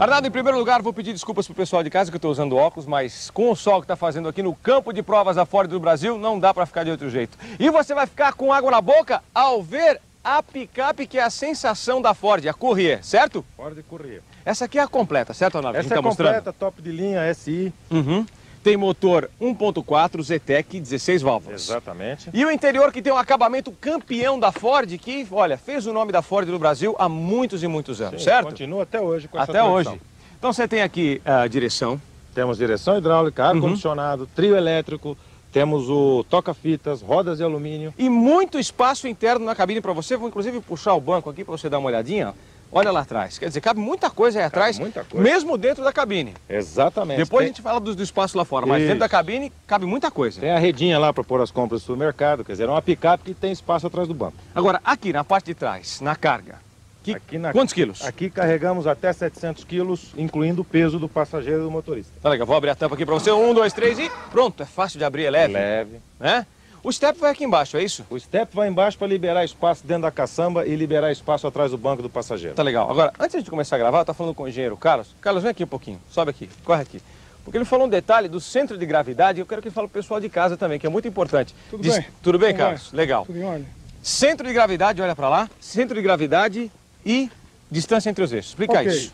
Arnaldo, em primeiro lugar, vou pedir desculpas pro pessoal de casa que eu estou usando óculos, mas com o sol que está fazendo aqui no campo de provas da Ford do Brasil, não dá para ficar de outro jeito. E você vai ficar com água na boca ao ver a picape que é a sensação da Ford, a Courier, certo? Ford Courier. Essa aqui é a completa, certo, Arnaldo? Essa tá é mostrando? completa, top de linha, SI. Uhum. Tem motor 1.4 Zetec 16 válvulas. Exatamente. E o interior que tem um acabamento campeão da Ford, que, olha, fez o nome da Ford no Brasil há muitos e muitos anos, Sim, certo? Continua até hoje com essa Até hoje. Então você tem aqui a direção, Temos direção hidráulica, Uhum. ar-condicionado, trio elétrico, temos o toca-fitas, rodas de alumínio. e muito espaço interno na cabine para você. Vou inclusive puxar o banco aqui para você dar uma olhadinha. ó. Olha lá atrás. Quer dizer, cabe muita coisa aí atrás, muita coisa. mesmo dentro da cabine. Exatamente. Depois a tem, gente fala do, do espaço lá fora, mas Isso. dentro da cabine cabe muita coisa. tem a redinha lá para pôr as compras do supermercado, quer dizer, é uma picape que tem espaço atrás do banco. Agora, aqui na parte de trás, na carga, que- Aqui na- quantos quilos? Aqui carregamos até 700 quilos, incluindo o peso do passageiro e do motorista. Tá legal, vou abrir a tampa aqui para você. Um, dois, três e pronto. É fácil de abrir, é leve. Leve. Né? O step vai aqui embaixo, é isso? O step vai embaixo para liberar espaço dentro da caçamba e liberar espaço atrás do banco do passageiro. Tá legal. Agora, antes de começar a gravar, eu tô falando com o engenheiro Carlos. Carlos, vem aqui um pouquinho. Sobe aqui, corre aqui. Porque ele falou um detalhe do centro de gravidade e eu quero que ele fale pro pessoal de casa também, que é muito importante. Tudo Diz- bem. Tudo bem, Como vai? Carlos? Legal. Tudo em ordem? Centro de gravidade, olha para lá. Centro de gravidade e distância entre os eixos. Explica Ok. isso.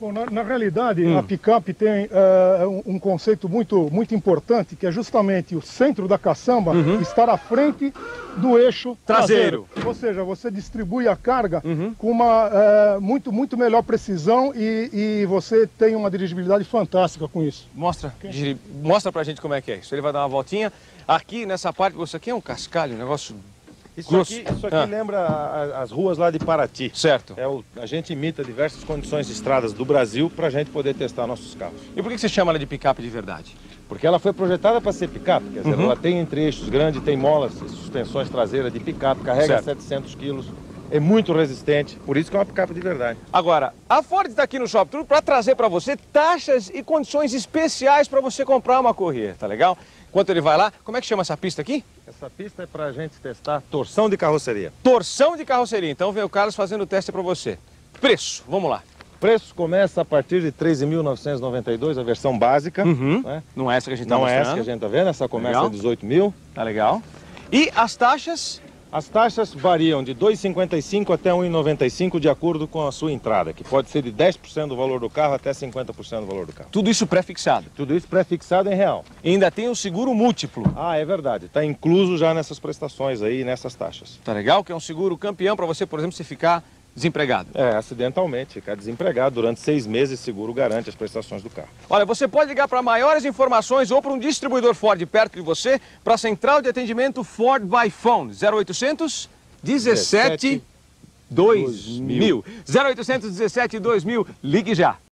Bom, na, na realidade, Hum. a picape tem eh, um, um conceito muito, muito importante, que é justamente o centro da caçamba estar à frente do eixo Uhum. Traseiro. traseiro. Ou seja, você distribui a carga Uhum. com uma eh, muito, muito melhor precisão e, e você tem uma dirigibilidade fantástica com isso. Mostra, mostra pra gente como é que é isso. Ele vai dar uma voltinha. Aqui nessa parte, isso aqui é um cascalho, um negócio Isso grosso. aqui, isso aqui Ah. lembra a- as ruas lá de Paraty. certo. É o- a gente imita diversas condições de estradas do Brasil para a gente poder testar nossos carros. E por que você chama ela de picape de verdade? Porque ela foi projetada para ser picape, quer dizer, Uhum. ela tem entre-eixos grandes, tem molas e suspensões traseiras de picape, carrega Certo. 700 quilos, é muito resistente, por isso que é uma picape de verdade. Agora, a Ford está aqui no Shop Tour para trazer para você taxas e condições especiais para você comprar uma Corrêa, tá legal? Enquanto ele vai lá, como é que chama essa pista aqui? Essa pista é para a gente testar torção de carroceria. Torção de carroceria. Então vem o Carlos fazendo o teste para você. Preço, vamos lá. Preço começa a partir de 13.992, a versão básica. Uhum. né? Não é essa que a gente está Não é essa que a gente está vendo, essa começa Legal. a 18 mil. Tá legal. E as taxas? As taxas variam de 2,55 até 1,95 de acordo com a sua entrada, que pode ser de 10% do valor do carro até 50% do valor do carro. Tudo isso pré-fixado. Tudo isso pré-fixado em real. E ainda tem o seguro múltiplo. Ah, é verdade. Está incluso já nessas prestações aí, nessas taxas. Tá legal? Que é um seguro campeão para você, por exemplo, se ficar desempregado. É, acidentalmente, ficar desempregado durante seis meses, seguro garante as prestações do carro. Olha, você pode ligar para maiores informações ou para um distribuidor Ford perto de você para a central de atendimento Ford by Phone 0800 17 2000. 0800 17 2000. Ligue já.